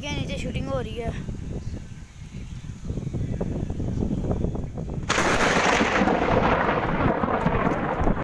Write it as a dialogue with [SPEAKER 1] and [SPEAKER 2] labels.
[SPEAKER 1] देखिए नीचे शूटिंग हो रही है।